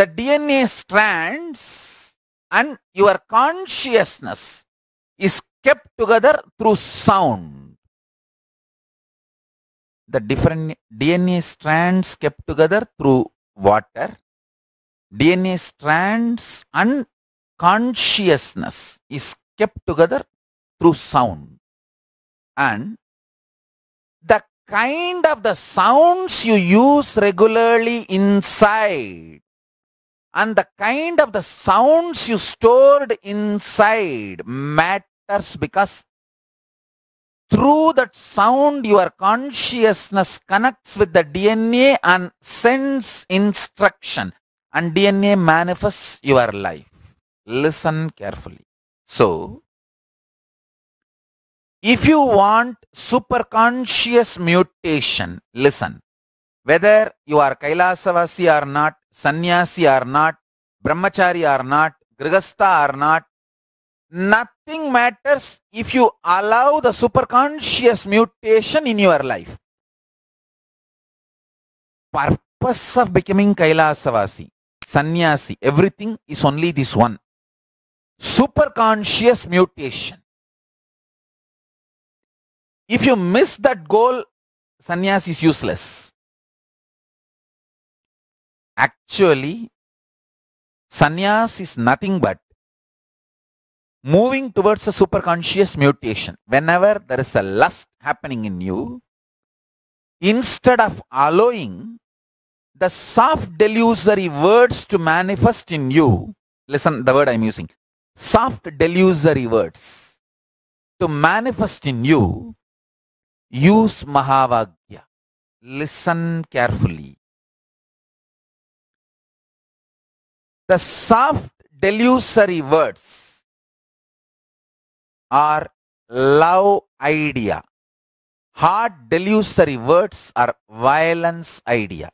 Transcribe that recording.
the DNA strands and your consciousness is kept together through sound. The different DNA strands kept together through water. DNA strands and consciousness is kept together through sound. And the kind of the sounds you use regularly inside and the kind of the sounds you stored inside matters because through that sound your consciousness connects with the dna and sends instruction. And dna manifests your life. Listen carefully. So if you want superconscious mutation listen. Whether you are kailasavasi or not sannyasi or not, brahmachari or not, grihastha or not, nothing matters if you allow the superconscious mutation in your life. Purpose of becoming Kailasavasi, sannyasi, everything is only this one. Superconscious mutation. If you miss that goal, sannyasi is useless. Actually, sannyas is nothing but moving towards a superconscious mutation. Whenever there is a lust happening in you, instead of allowing the soft delusory words to manifest in you, listen the word I'm using, soft delusory words to manifest in you, use Mahavakya. Listen carefully. The soft delusory words are love idea. Hard delusory words are violence idea.